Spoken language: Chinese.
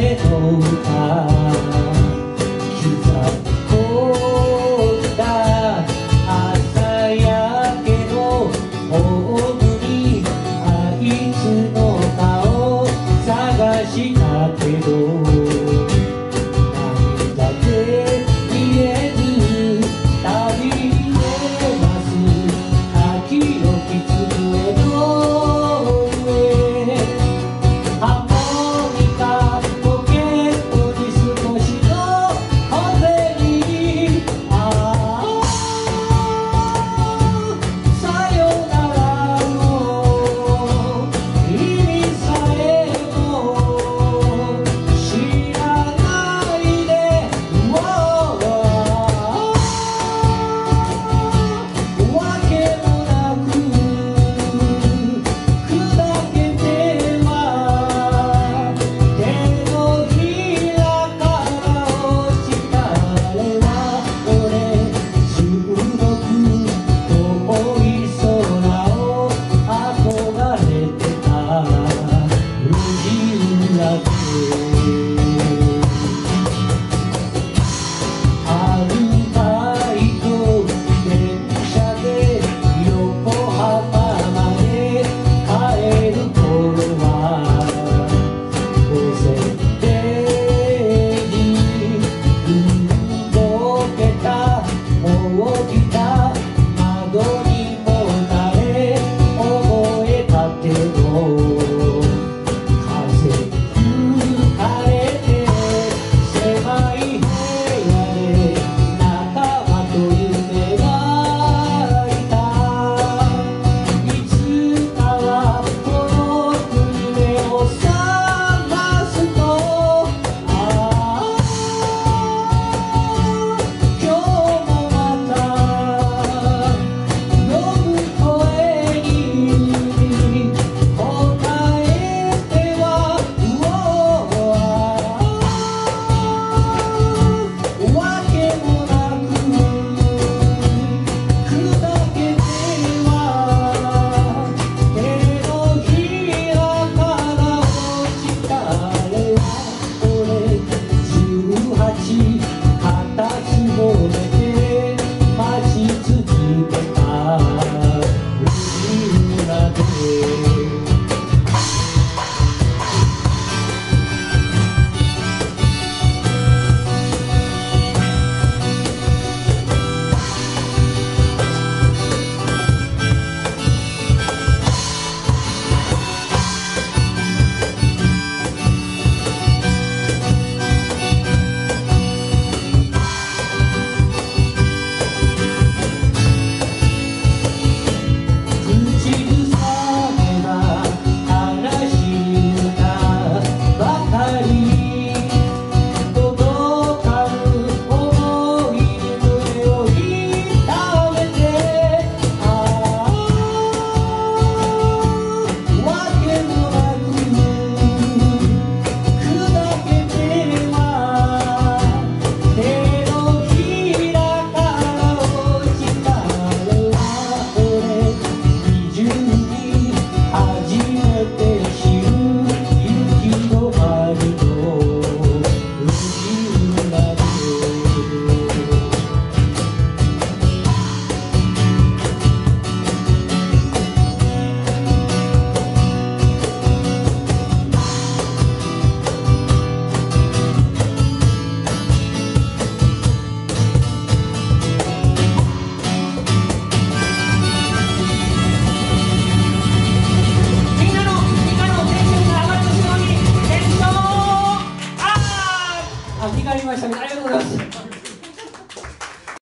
的头发。Senhor.